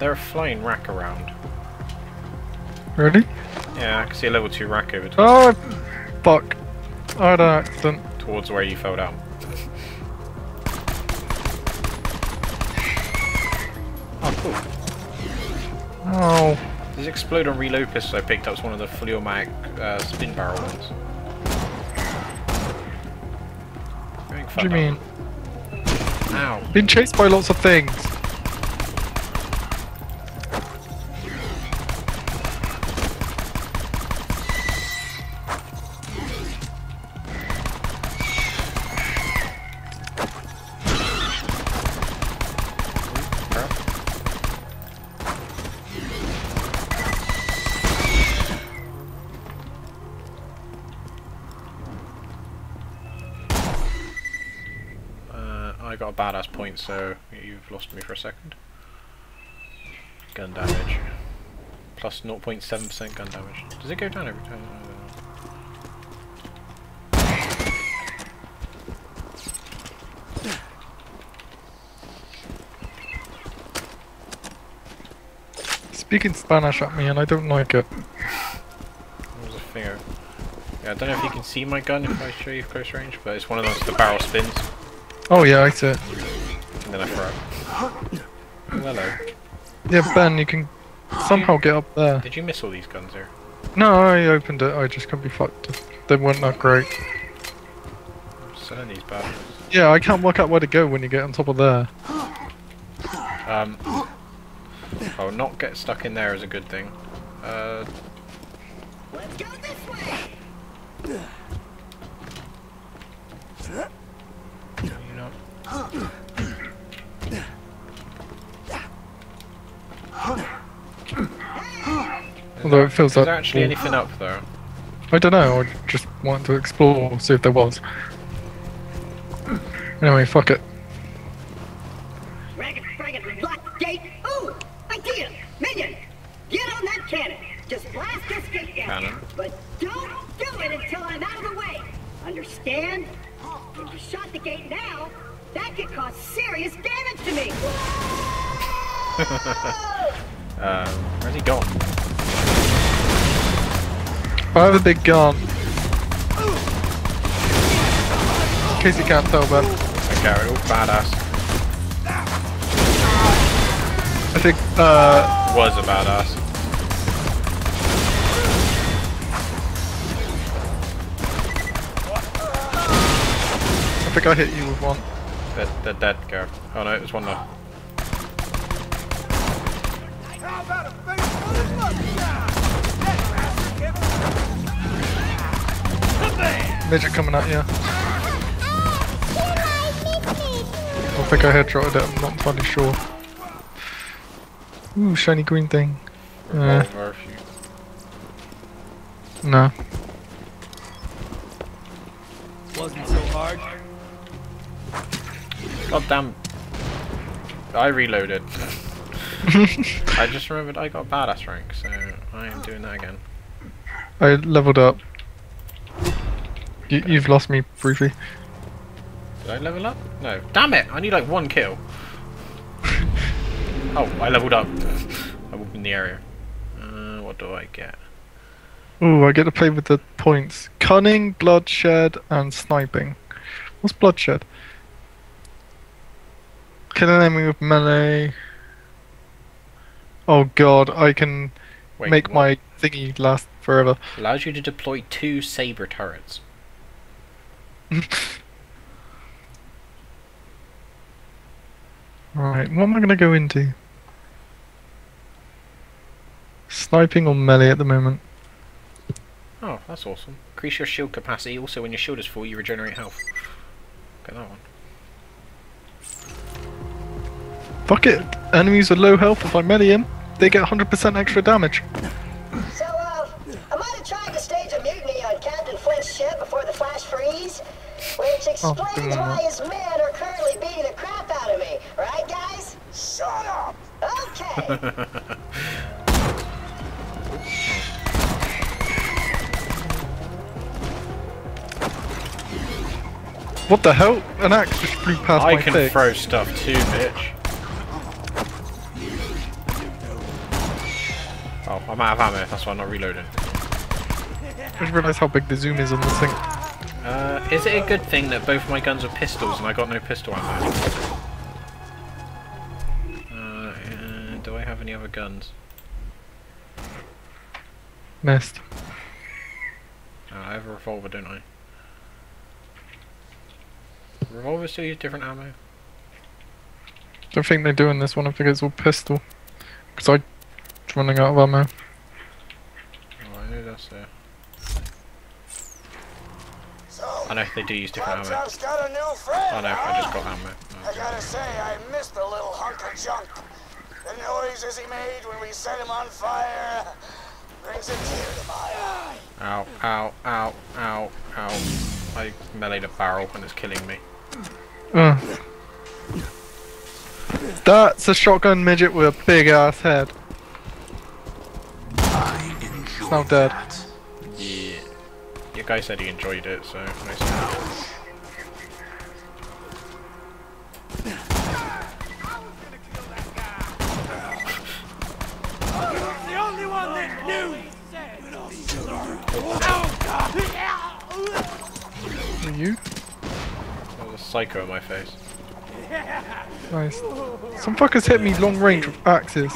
They're a flying rack around. Really? Yeah, I can see a level 2 rack over towards, Oh, fuck. I had an accident. towards where you fell down. Oh, cool. Oh. This explode on reload pistol I picked up is one of the fully automatic uh, spin barrel ones. What do you mean? Ow. Been chased by lots of things. I got a badass point, so you've lost me for a second. Gun damage. Plus 0.7% gun damage. Does it go down every time? I don't know. Speaking Spanish at me and I don't like it. What was a finger? Yeah, I don't know if you can see my gun if I show you close range, but it's one of those the barrel spins, Oh yeah, I see it. and then I throw it. Hello. Yeah, Ben, you can somehow get up there. Did you miss all these guns here? No, I opened it, I just couldn't be fucked. They weren't that great. I'm selling these bad. Yeah, I can't work out where to go when you get on top of there. Um, oh, not get stuck in there is a good thing. Uh, Let's go this way! Although it feels Is like there actually anything up there? I don't know. I just wanted to explore, see if there was. Anyway, fuck it. That could cause serious damage to me! Um, where's he gone? I have a big gun. In case you can't tell, Ben. Okay, all badass. I think, uh, Was a badass. I think I hit you with one. They're, they're dead, Gareth. Oh no, it was one left. Midget coming at you. I think I headshotted it, I'm not entirely sure. Ooh, shiny green thing. Uh, Revolver, no. Wasn't so hard. God damn. I reloaded. I just remembered I got badass rank, so I am doing that again. I leveled up. You, you've lost me briefly. Did I level up? No. Damn it! I need like one kill. oh, I leveled up. I'm in the area. Uh, what do I get? Ooh, I get to play with the points. Cunning, bloodshed, and sniping. What's bloodshed? Kill an enemy with melee. Oh god, I can Wait, make what? my thingy last forever. Allows you to deploy two saber turrets. Right, what am I gonna go into? Sniping or melee at the moment? Oh, that's awesome. Increase your shield capacity. Also, when your shield is full, you regenerate health. Get that one. Fuck it! Enemies with low health, if I melee him, they get 100% extra damage. So, uh, I might have tried to stage a mutiny on Captain Flint's ship before the flash freeze, which explains God. why his men are currently beating the crap out of me. Right, guys? Shut up! Okay. What the hell? An axe just flew past I my can throw stuff too, bitch. Oh, I'm out of ammo, that's why I'm not reloading. I just realised how big the zoom is on this thing. Uh, is it a good thing that both my guns are pistols and I got no pistol ammo? Uh, uh, do I have any other guns? Missed. Uh, I have a revolver, don't I? Revolvers still use different ammo? Don't think they do in this one. I think it's all pistol. Because I'm running out of ammo. Oh, I know that's there. So, I know they do use different ammo. Claptrap's got a new friend, Oh no, I just got ammo. I Okay. gotta say, I missed the little hunk of junk. The noises he made when we set him on fire brings a tear to my eye. Ow, ow, ow, ow, ow. I meleeed a barrel and it's killing me. Ugh. That's a shotgun midget with a big ass head. It's now dead. Yeah. Your guy said he enjoyed it, so nice. The only one that knew. Are you? Was a psycho in my face. Nice. Some fuckers hit me long range with axes.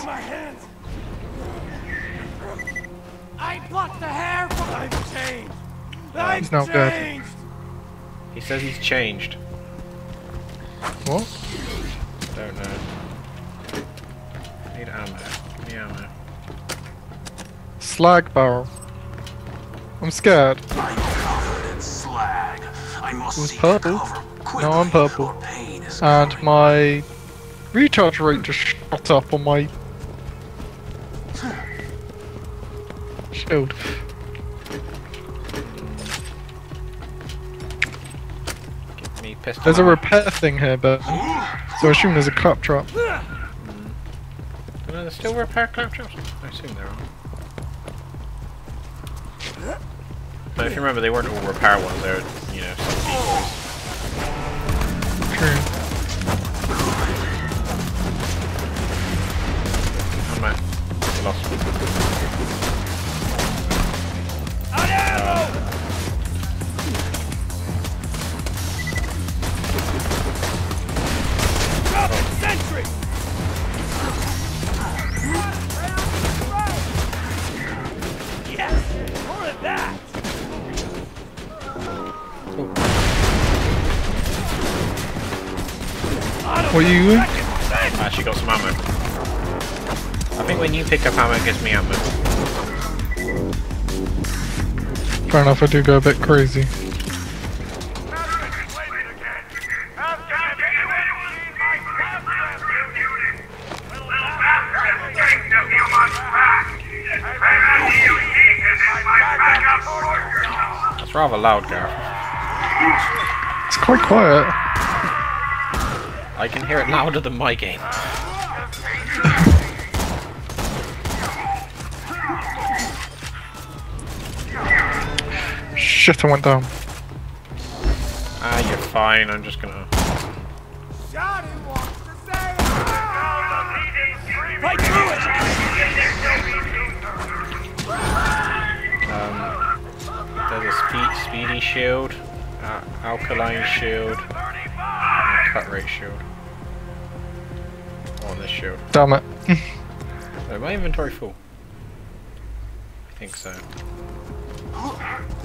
My hands. I plucked the hair from. I've changed. I've He's not dead. changed. He says he's changed. What? I Don't know. I Need ammo. Give me ammo. Slag barrel. I'm scared. I'm covered in slag. I must Who's purple? cover No, I'm purple. or pain is And my recharge rate just shot up on my shield. Give me pistol There's a repair thing here, but so I assume there's a claptrap. No, mm. there's still repair claptraps? I assume there are. But if you remember, they weren't all repair ones, they were, you know, some decoys. True. Lost What are you doing? I actually got some ammo. I think when you pick up ammo, it gives me ammo. Fair enough, I do go a bit crazy. That's rather loud, Gareth. It's quite quiet. I can hear it louder than my game. Shit, I went down. Ah, you're fine. I'm just gonna. Right through it. Um, there's a speed, speedy shield, uh, alkaline shield, and a cut rate shield. On this shield. Damn it. My inventory full. I think so.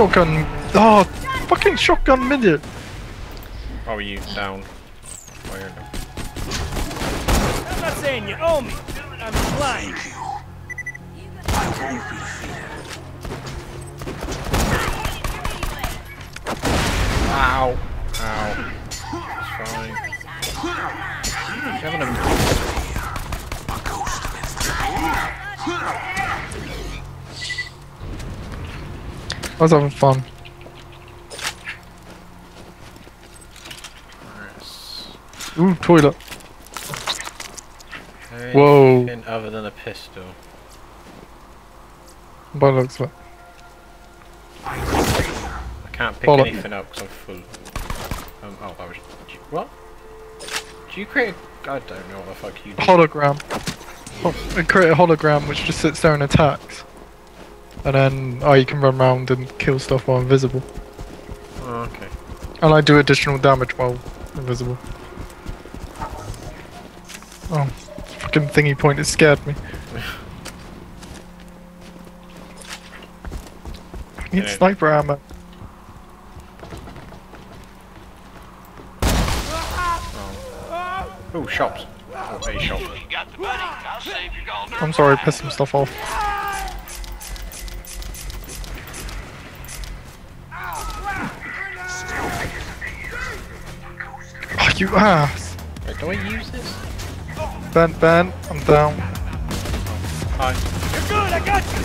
shotgun. Oh, fucking shotgun midget. Oh, you down? Oh, you're down. I'm not saying you owe me. I'm blind. I won't be defeated. Ow! Ow. It's fine. You having a... A ghost I was having fun. Ooh, toilet. Anything Whoa. other than a pistol. By looks of it. I can't pick anything up because I'm full. Um, oh, that was. What? Do you create a. I don't know what the fuck you do. Hologram. Ho- I create a hologram which just sits there and attacks. And then oh, you can run around and kill stuff while invisible. Oh, okay. And I do additional damage while invisible. Oh, fucking thingy point, it scared me. Need Yeah. sniper ammo. Oh, shops. Oh, a shop. You got the money. I'll save your gold. I'm sorry, I pissed some stuff off. You ass! Wait, do I use this? Ben, Ben, I'm down. Hi. You're good, I got you!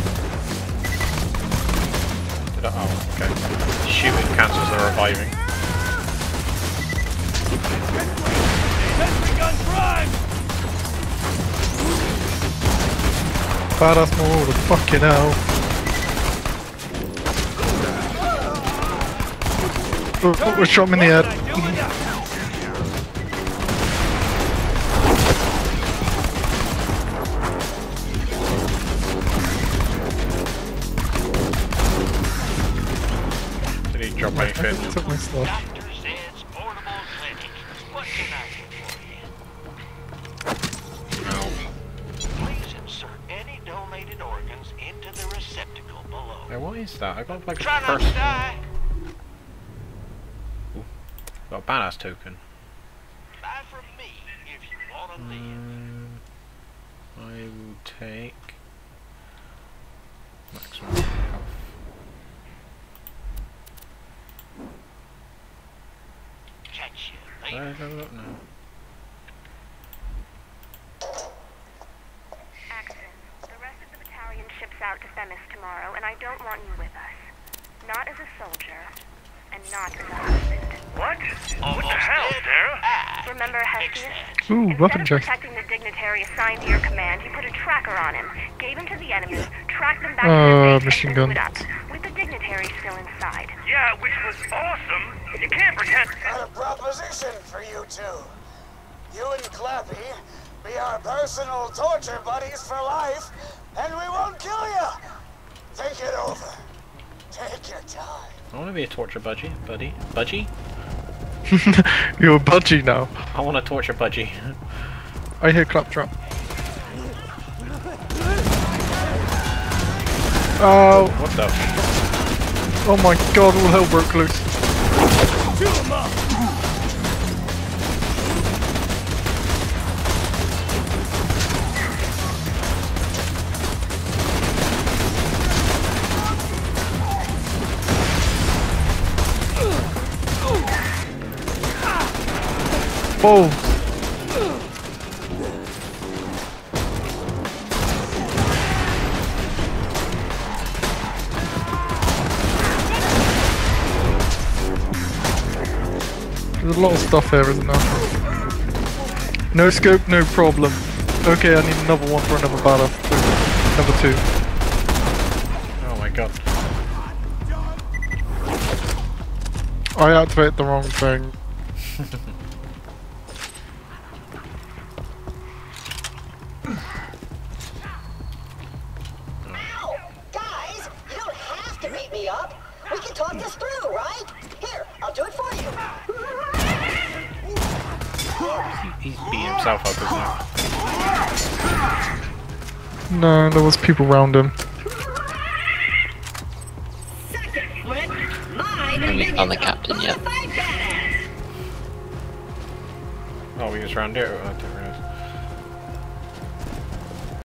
Did I? Oh, okay. Shooting cancels the reviving. Sentry gun prime! Badass the fucking hell. Oh, shot him in the head. My stuff. Dr. Zed's Portable Clinic. What can I do for you? No. Please insert any donated organs into the receptacle below. Hey, what is that? I got like a Try not to person. die. Got a badass token. Buy from me if you want to live. Mm, I will take maximum health. Catch I later. have now? Axton, the rest of the battalion ships out to Themis tomorrow, and I don't want you with us. Not as a soldier, and not as a husband. What? Almost what the hell, Sarah? I Remember fix Hestius? Ooh, Instead weapon of chest. protecting the dignitary assigned to your command, you put a tracker on him, gave him to the enemy, tracked them back Uh, to their base, machine and blew gun. it up, with the dignitary still inside. Yeah, which was awesome. You can't pretend. Got a proposition for you two. You and Clappy be our personal torture buddies for life, and we won't kill you. Think it over. Take your time. I want to be a torture budgie, buddy. Budgie? You're a budgie now. I want a torture budgie. I hear claptrap. Oh, what the? oh my god, all hell broke loose. Chew There's a lot of stuff here, isn't there? No scope, no problem. Okay, I need another one for another battle. Number two. Oh my god. I activated the wrong thing. Ow! Guys, you don't have to beat me up. We can talk this through, right? Here, I'll do it for you. He's beating himself up, isn't No, there was people around him. Second flip, mine Have you is found the captain yet? Fight badass. he? Oh, he was around here. I didn't realize.